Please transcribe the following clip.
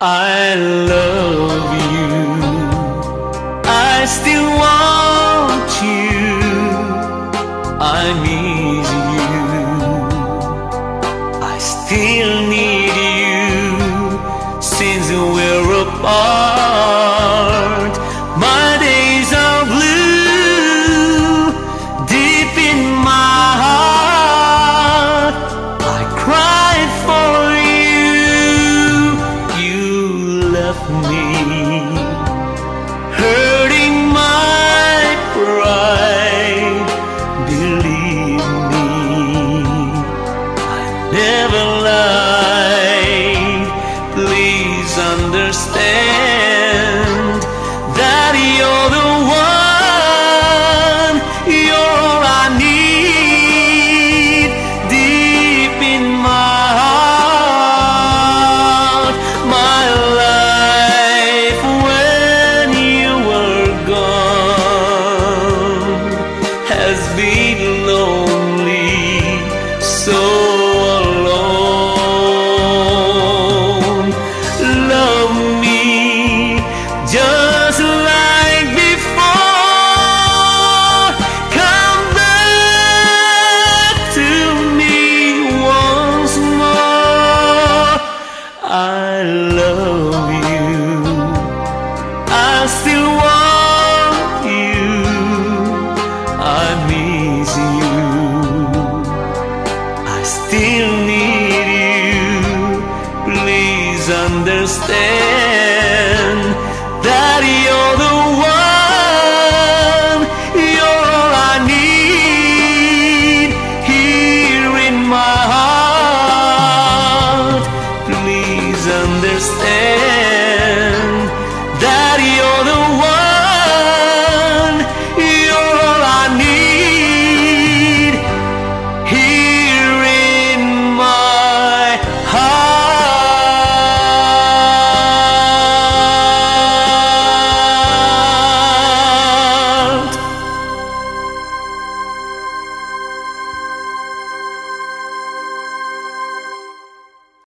I love you. I still want you. I miss you. I still need you since we're apart. Me hurting my pride. Believe me, I never lied. has been lonely, so alone. Love me just like before. Come back to me once more. I love you. I still please understand that you're the one, you're all I need here in my heart. Please understand.